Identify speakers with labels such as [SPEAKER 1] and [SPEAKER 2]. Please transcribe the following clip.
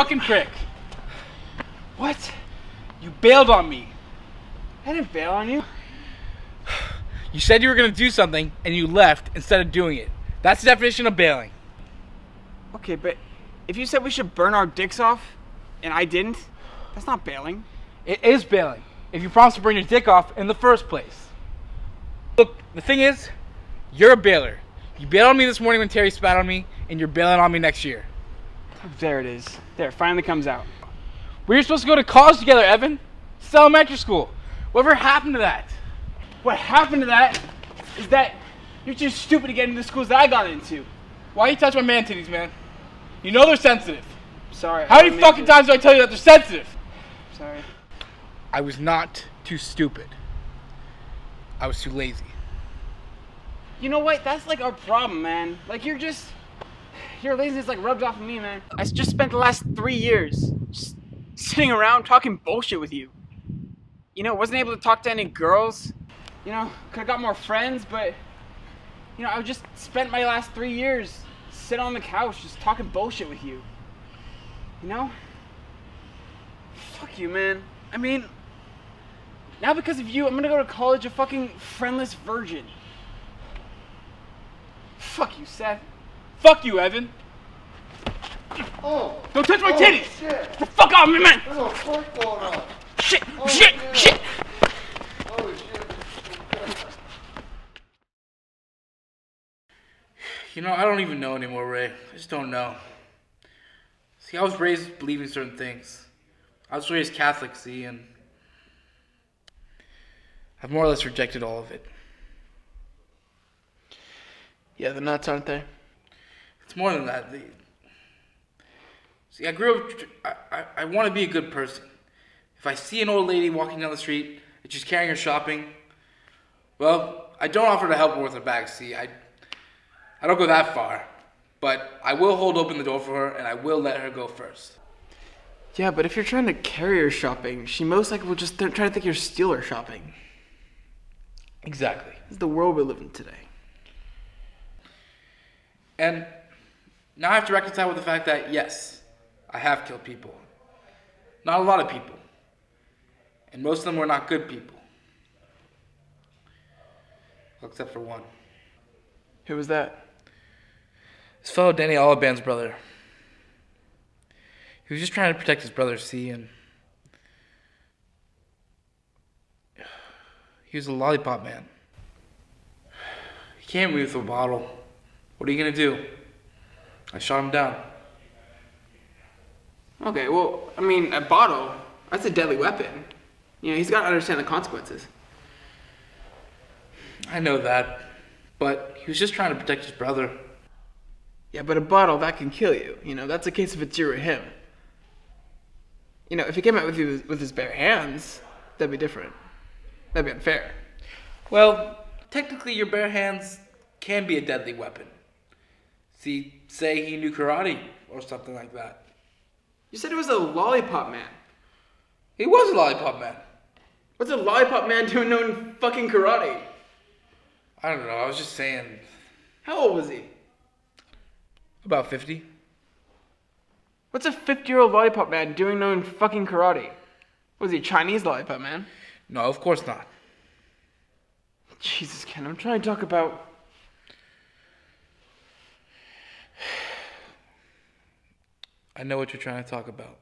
[SPEAKER 1] fucking prick. What? You bailed on me.
[SPEAKER 2] I didn't bail on you.
[SPEAKER 1] You said you were gonna do something and you left instead of doing it. That's the definition of bailing.
[SPEAKER 2] Okay, but if you said we should burn our dicks off and I didn't, that's not bailing.
[SPEAKER 1] It is bailing if you promised to burn your dick off in the first place. Look, the thing is, you're a bailer. You bailed on me this morning when Terry spat on me, and you're bailing on me next year.
[SPEAKER 2] There it is. There, it finally comes out.
[SPEAKER 1] We were supposed to go to college together, Evan. It's elementary school. Whatever happened to that?
[SPEAKER 2] What happened to that is that you're too stupid to get into the schools that I got into.
[SPEAKER 1] Why you touch my man titties, man? You know they're sensitive.
[SPEAKER 2] Sorry.
[SPEAKER 1] How
[SPEAKER 2] I
[SPEAKER 1] many fucking
[SPEAKER 2] mean
[SPEAKER 1] times do I tell you that they're sensitive?
[SPEAKER 2] Sorry.
[SPEAKER 1] I was not too stupid. I was too lazy.
[SPEAKER 2] You know what? That's like our problem, man. Like you're just your laziness like rubbed off on me, man. I just spent the last three years just sitting around talking bullshit with you. You know, wasn't able to talk to any girls. You know, could have got more friends, but you know, I just spent my last three years sitting on the couch just talking bullshit with you. You know? Fuck you, man. I mean, now because of you, I'm gonna go to college a fucking friendless virgin. Fuck you, Seth.
[SPEAKER 1] Fuck you, Evan.
[SPEAKER 3] Oh,
[SPEAKER 1] Don't touch my
[SPEAKER 3] oh,
[SPEAKER 1] titties.
[SPEAKER 3] shit.
[SPEAKER 1] The fuck off me, man.
[SPEAKER 3] There's a fight going on.
[SPEAKER 1] Shit,
[SPEAKER 3] Oh,
[SPEAKER 1] shit,
[SPEAKER 3] shit.
[SPEAKER 1] shit.
[SPEAKER 3] Holy shit.
[SPEAKER 1] You know, I don't even know anymore, Ray. I just don't know. See, I was raised believing certain things. I was raised Catholic, see, and I've more or less rejected all of it.
[SPEAKER 2] Yeah, the nuts, aren't they?
[SPEAKER 1] It's more than that. The, see, I grew up. I, I, I want to be a good person. If I see an old lady walking down the street and she's carrying her shopping, well, I don't offer to help her with her bag. See, I, I don't go that far, but I will hold open the door for her and I will let her go first.
[SPEAKER 2] Yeah, but if you're trying to carry her shopping, she most likely will just th- try to think you're steal her shopping.
[SPEAKER 1] Exactly.
[SPEAKER 2] This is the world we live in today.
[SPEAKER 1] And now I have to reconcile with the fact that yes, I have killed people. Not a lot of people. And most of them were not good people. Except for one.
[SPEAKER 2] Who was that?
[SPEAKER 1] His fellow Danny Oliban's brother. He was just trying to protect his brother, see, and he was a lollipop man. He came at me with a bottle. What are you gonna do? I shot him down.
[SPEAKER 2] Okay, well, I mean, a bottle, that's a deadly weapon. You know, he's got to understand the consequences.
[SPEAKER 1] I know that, but he was just trying to protect his brother.
[SPEAKER 2] Yeah, but a bottle, that can kill you. You know, that's a case if it's you or him. You know, if he came out with you with his bare hands, that'd be different. That'd be unfair.
[SPEAKER 1] Well, technically, your bare hands can be a deadly weapon. See, say he knew karate or something like that.
[SPEAKER 2] You said it was a lollipop man.
[SPEAKER 1] He was a lollipop man.
[SPEAKER 2] What's a lollipop man doing knowing fucking karate?
[SPEAKER 1] I don't know. I was just saying
[SPEAKER 2] How old was he?
[SPEAKER 1] about 50.
[SPEAKER 2] What's a 50 year old lollipop man doing knowing fucking karate? Was he a Chinese lollipop man?
[SPEAKER 1] No, of course not.
[SPEAKER 2] Jesus, Ken, I'm trying to talk about.
[SPEAKER 1] I know what you're trying to talk about.